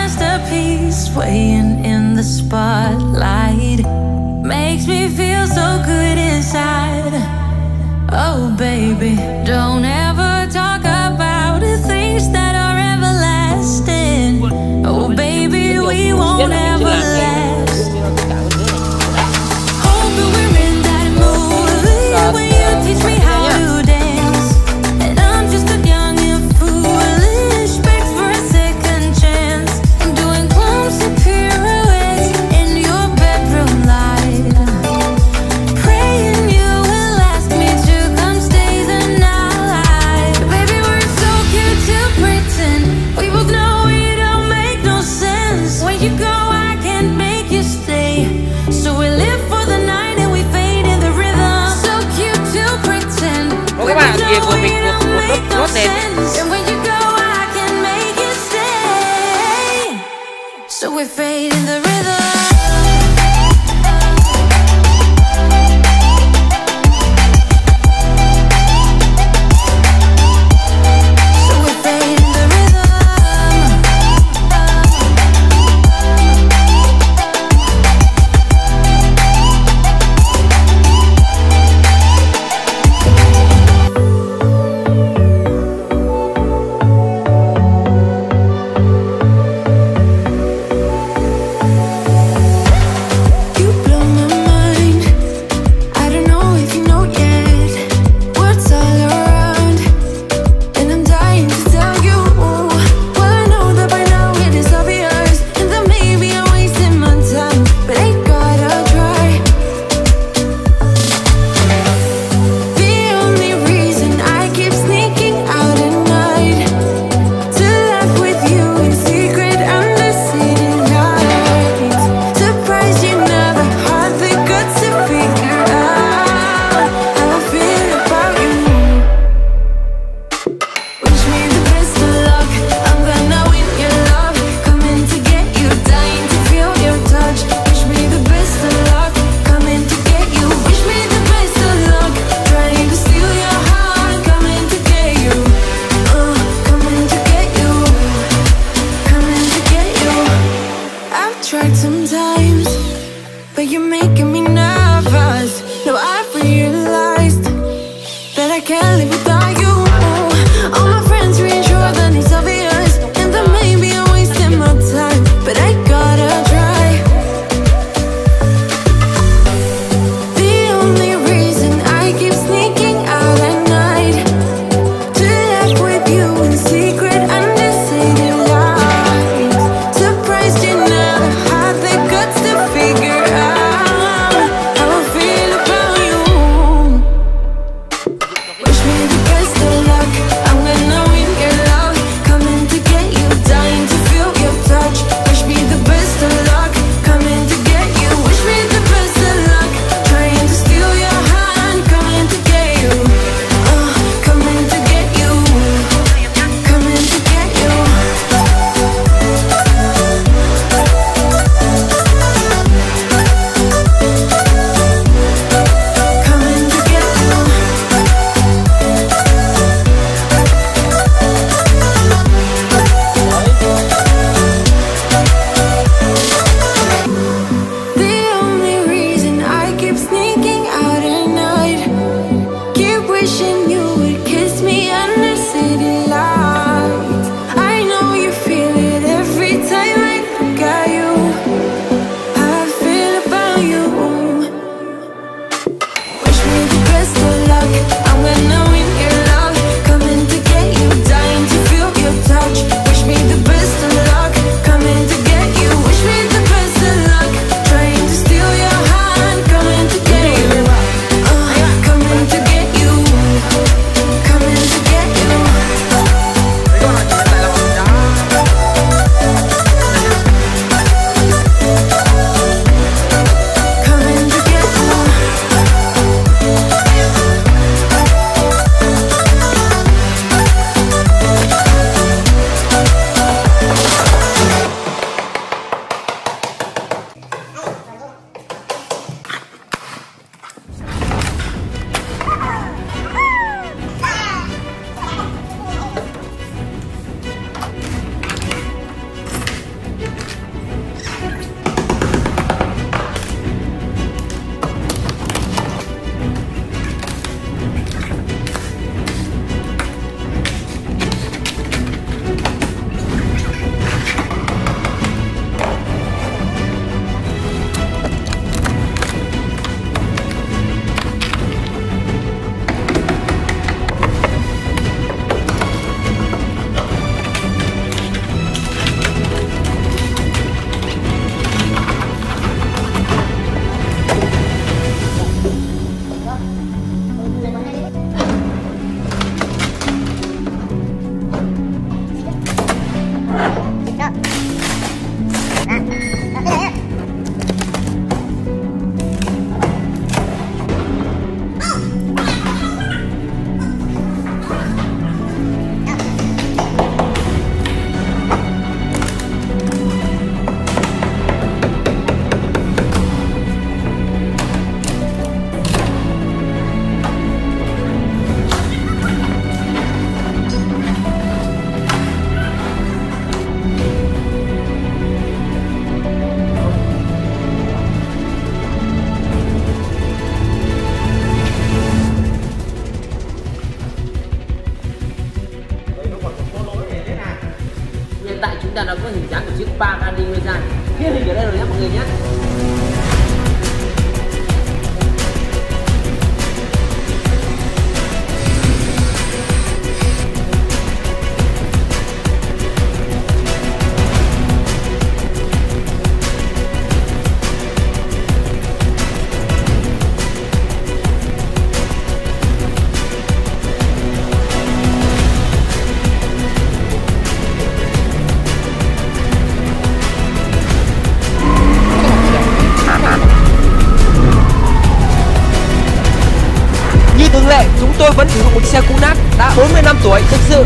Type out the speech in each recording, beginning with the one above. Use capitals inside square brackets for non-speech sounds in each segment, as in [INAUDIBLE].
masterpiece weighing in the spotlight makes me feel so good inside. Oh, baby, don't ever talk about the things that are everlasting. Oh, baby, we won't ever last. yeah, we'll be, we'll, we'll, we'll, we'll, we'll,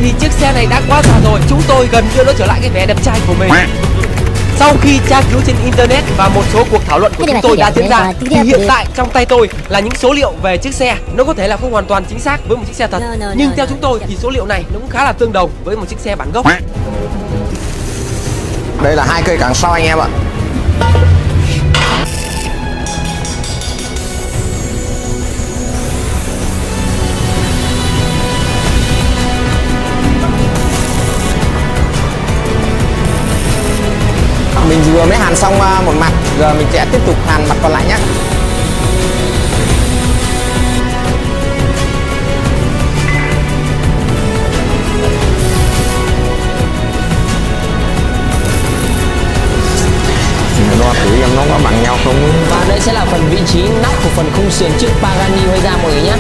thì chiếc xe này đã quá già rồi. Chúng tôi cần đưa nó trở lại cái vẻ đẹp trai của mình. Sau khi tra cứu trên internet và một số cuộc thảo luận của chúng tôi đã diễn ra thì hiện tại trong tay tôi là những số liệu về chiếc xe. Nó có thể là không hoàn toàn chính xác với một chiếc xe thật nhưng theo chúng tôi thì số liệu này nó cũng khá là tương đồng với một chiếc xe bản gốc. Đây là hai cây càng sau anh em ạ Mình vừa mới hàn xong à, một mặt Giờ mình sẽ tiếp tục hàn mặt còn lại nhé Đo thử em nó có bằng nhau không. Và đây sẽ là phần vị trí nắp của phần khung sườn chiếc Pagani Huayra mọi người nhé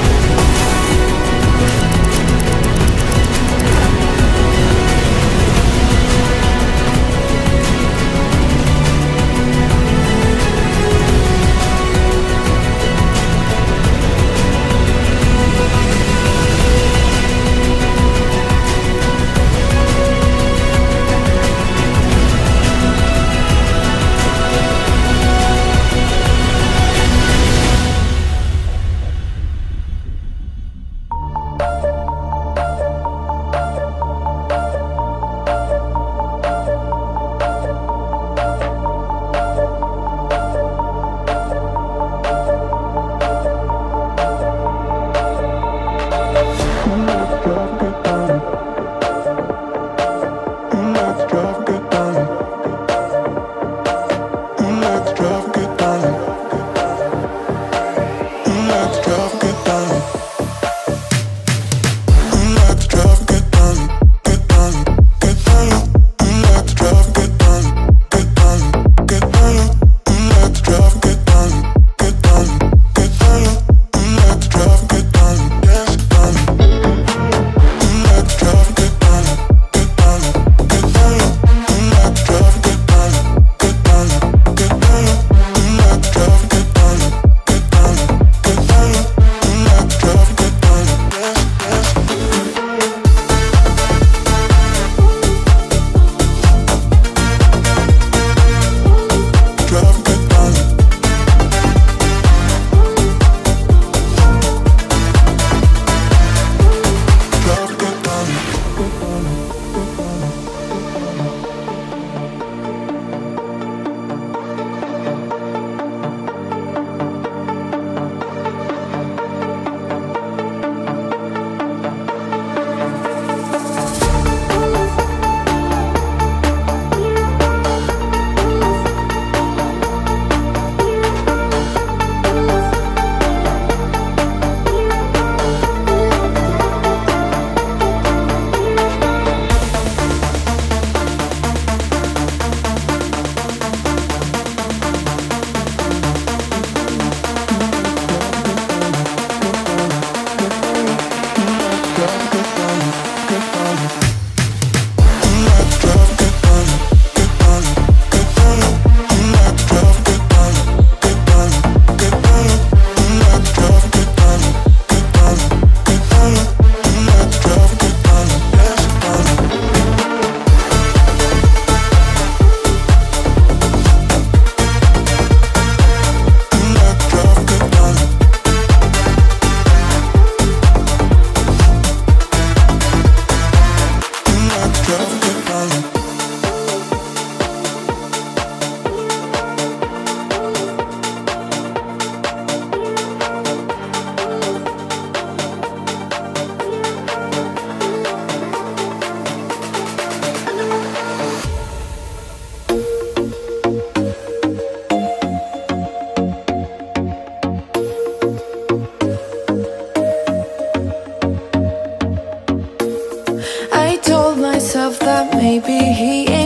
maybe he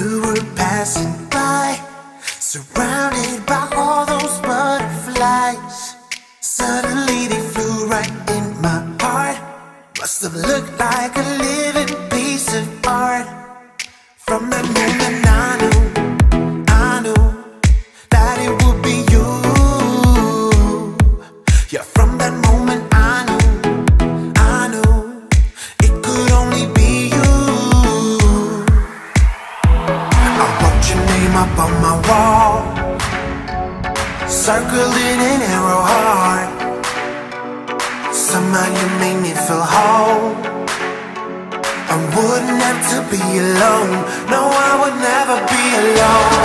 you were passing by, surrounded by all those butterflies. Suddenly they flew right in my heart. Must have looked like a living. circling an arrow hard. Somehow you made me feel whole. I wouldn't have to be alone. No, I would never be alone.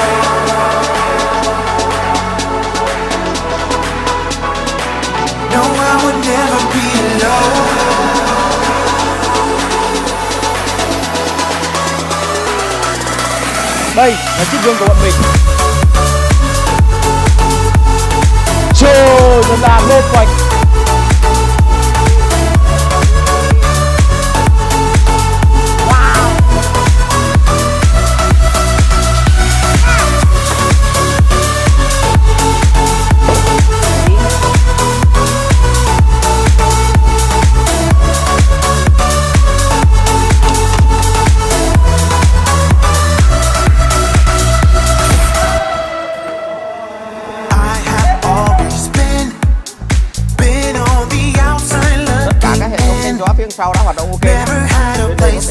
No, I would never be alone. Đây là chiếc gương của bọn mình show the look like? phía sau đã hoạt động ok nhá. Đến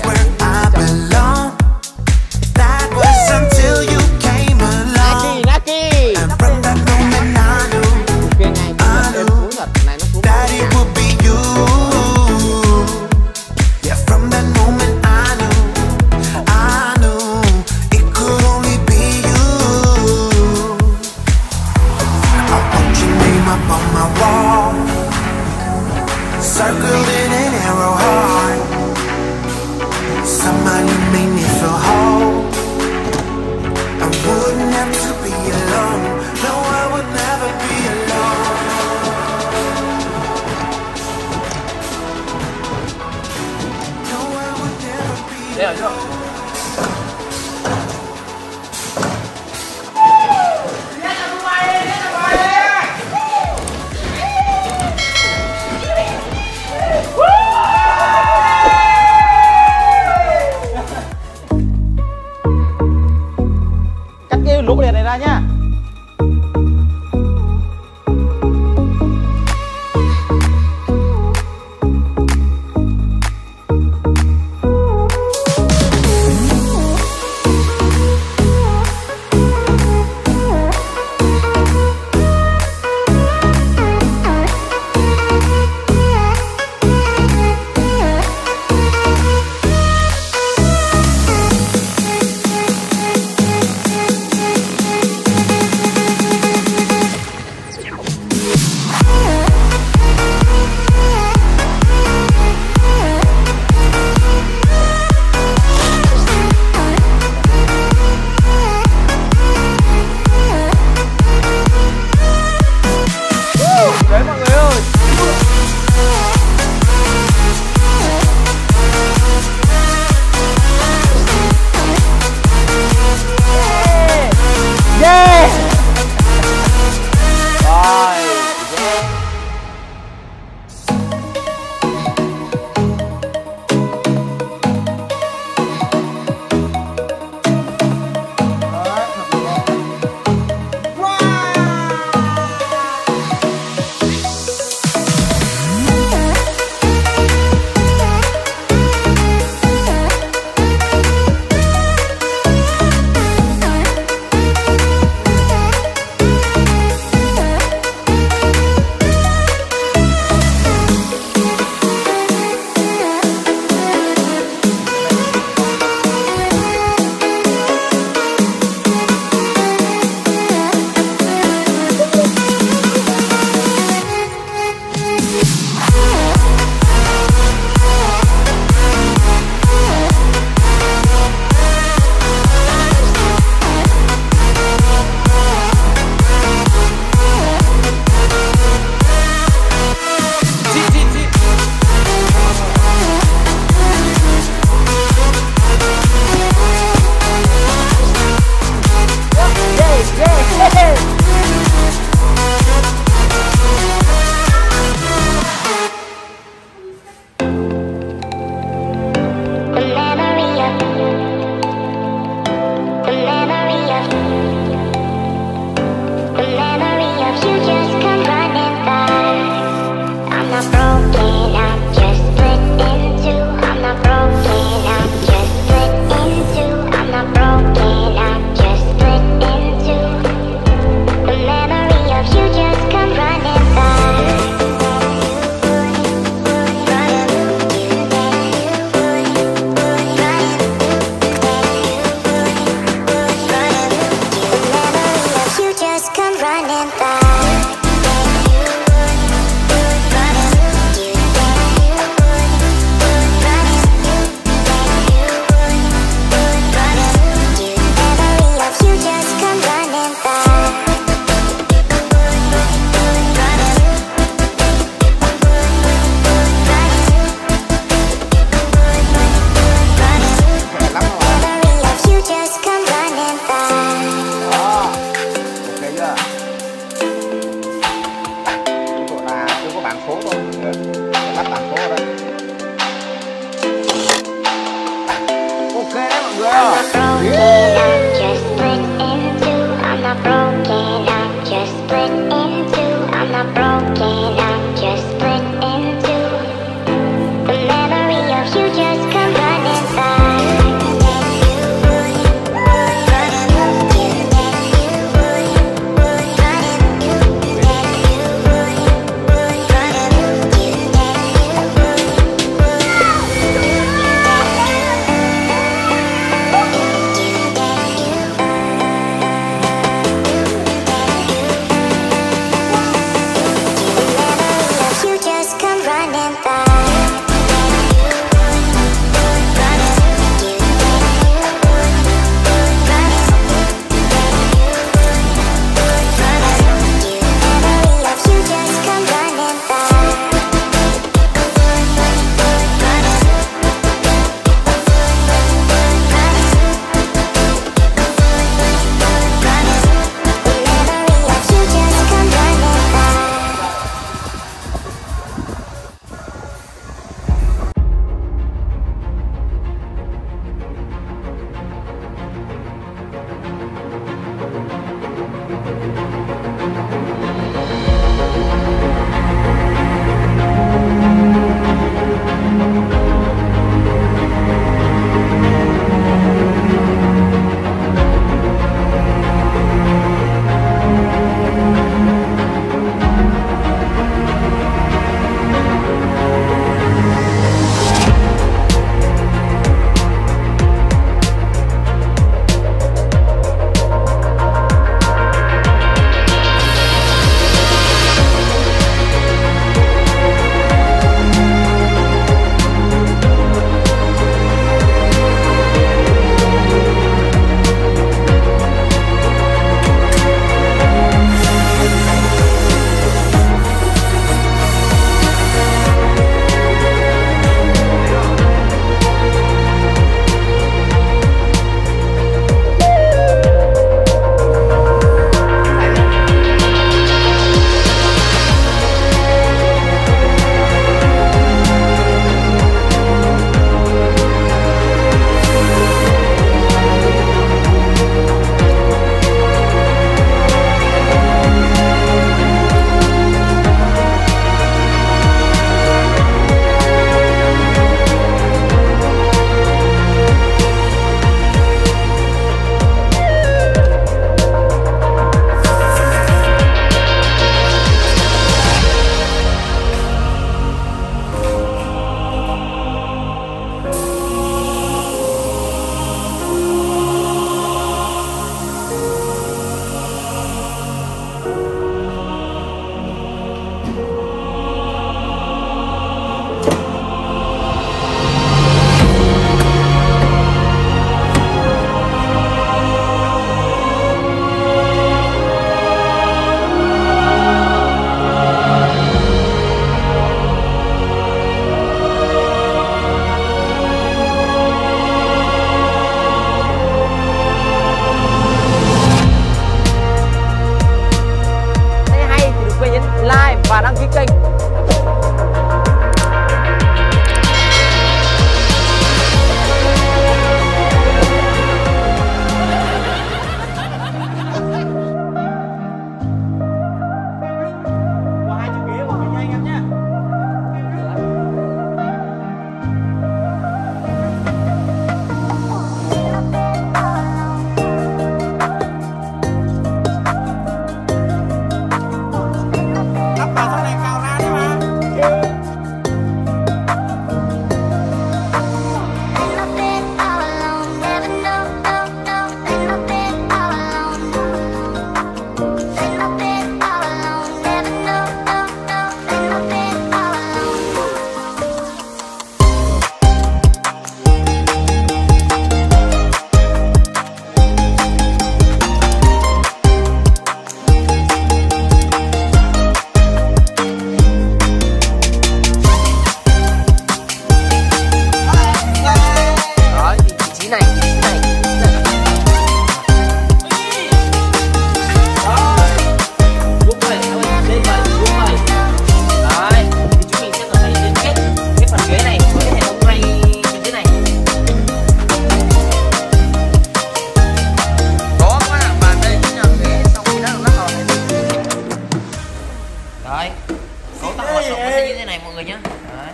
sẽ như thế này mọi người nhé Đấy.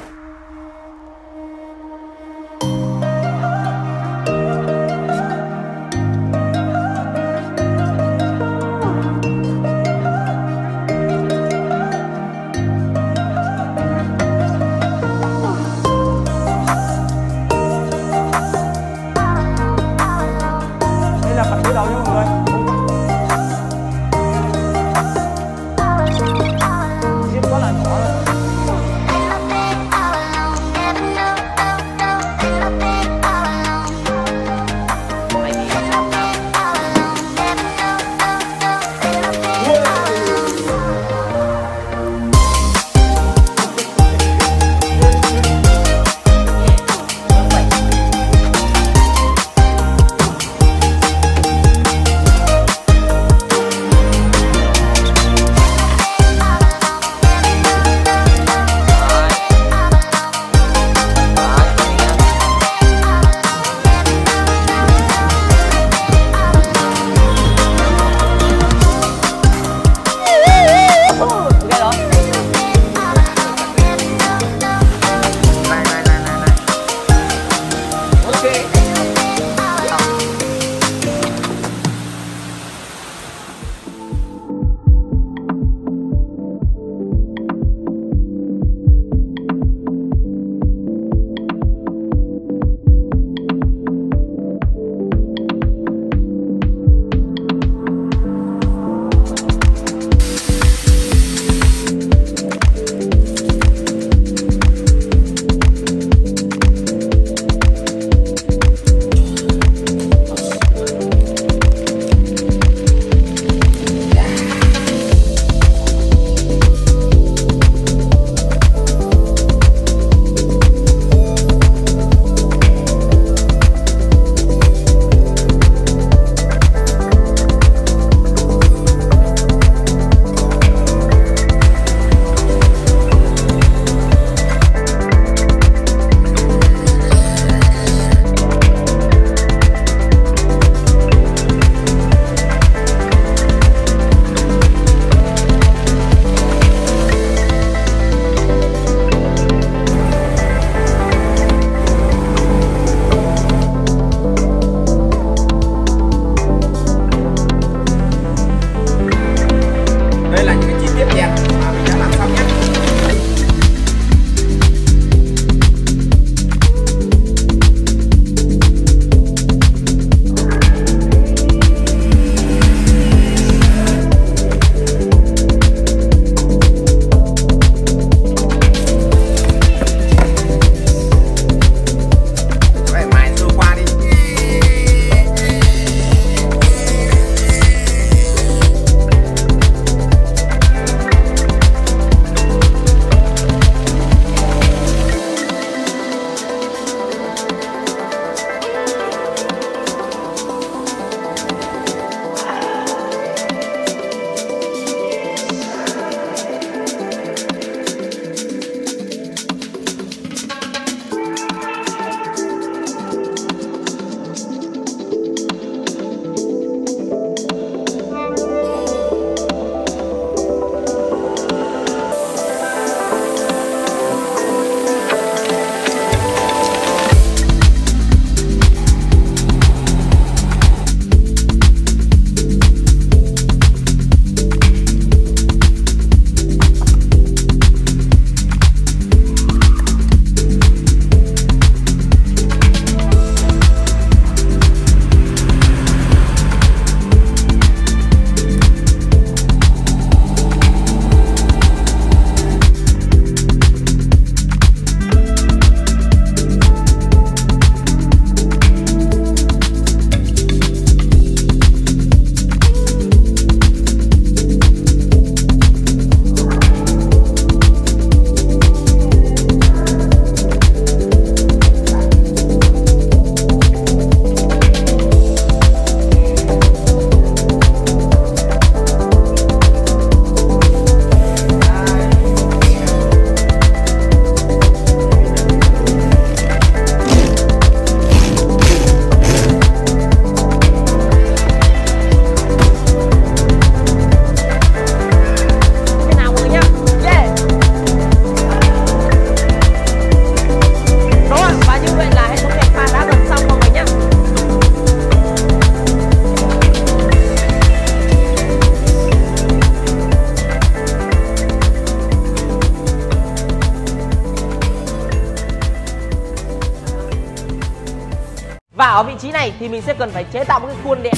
thì mình sẽ cần phải chế tạo một cái khuôn điện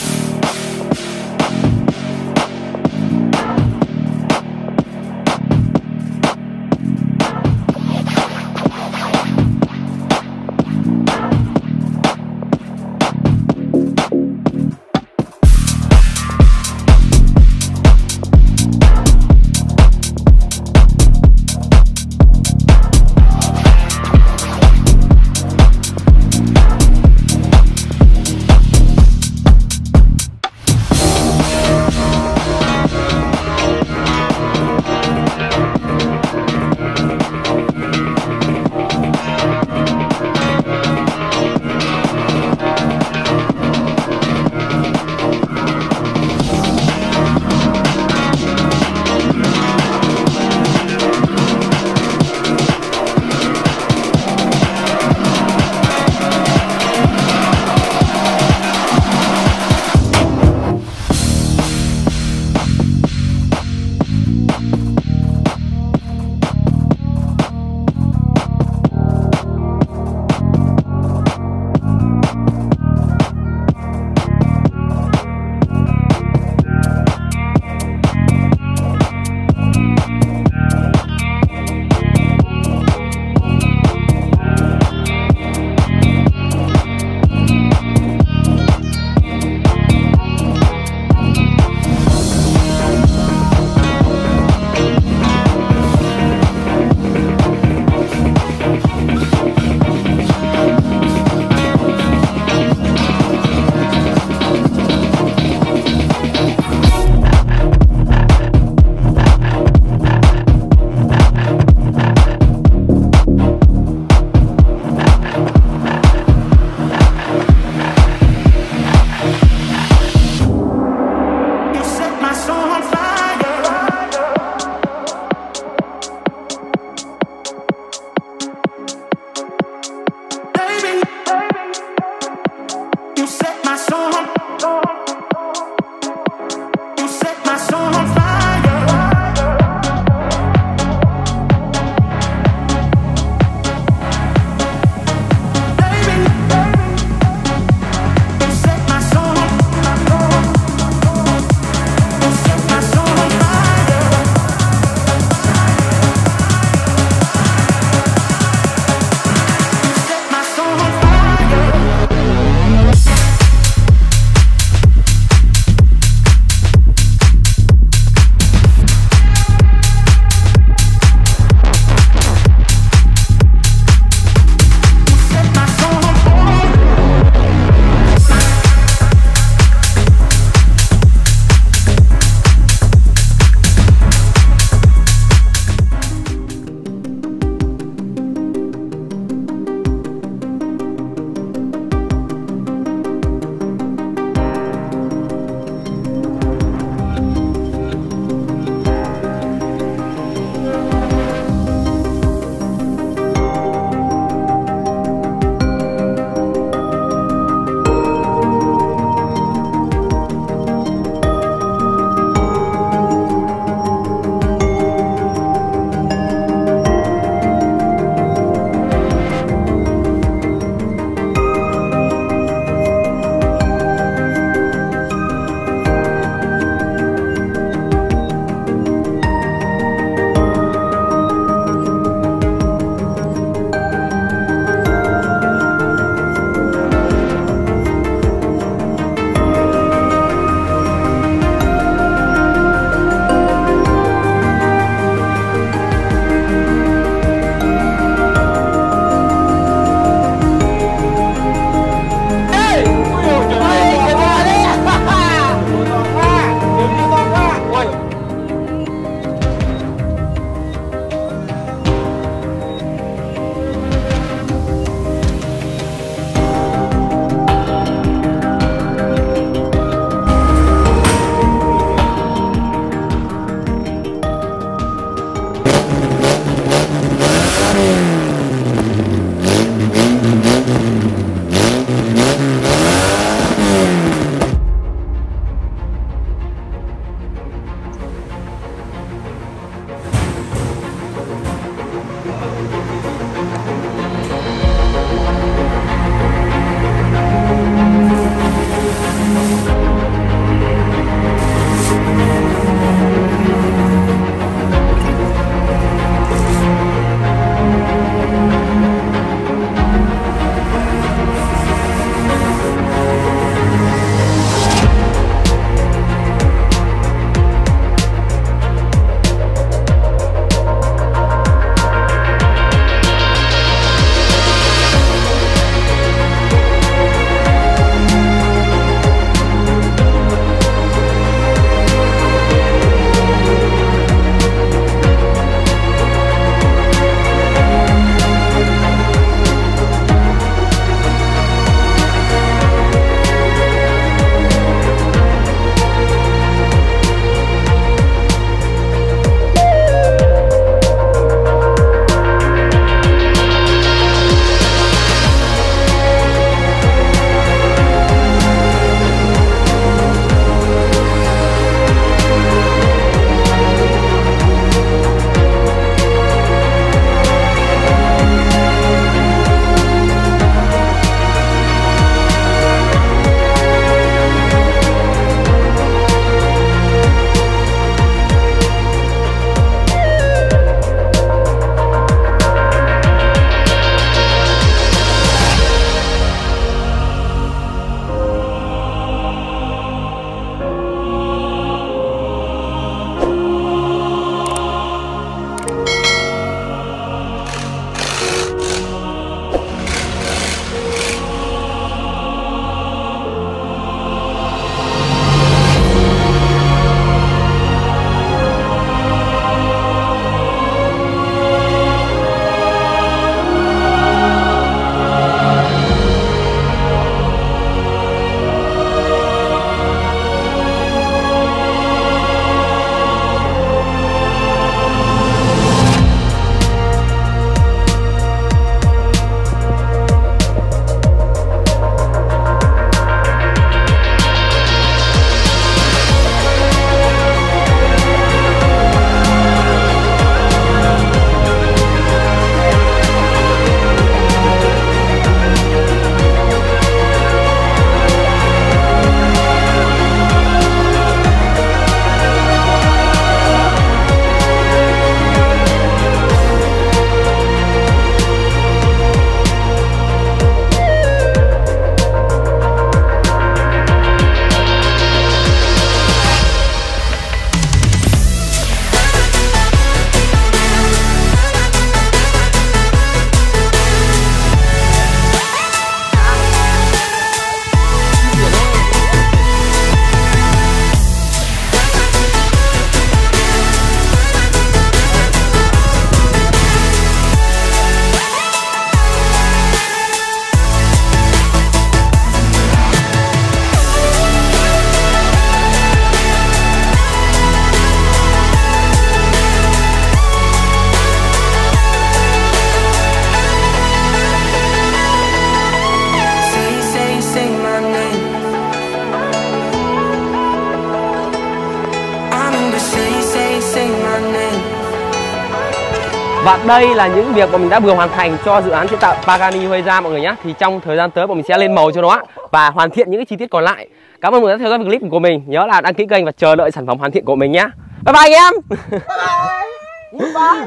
đây là những việc mà mình đã vừa hoàn thành cho dự án chế tạo Pagani Huayra mọi người nhé Thì trong thời gian tới bọn mình sẽ lên màu cho nó Và hoàn thiện những cái chi tiết còn lại. Cảm ơn mọi người đã theo dõi clip của mình. Nhớ là đăng ký kênh và chờ đợi sản phẩm hoàn thiện của mình nhé Bye bye anh em. [LAUGHS]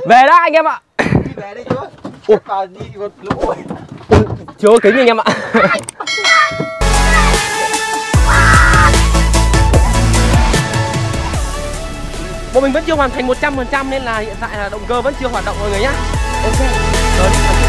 Về đã anh em ạ. Đi về đây chú. Ủa đi lũ. Có kính anh em ạ [LAUGHS] Bọn mình vẫn chưa hoàn thành 100% nên là hiện tại là động cơ vẫn chưa hoạt động mọi người nhá. Ok, rồi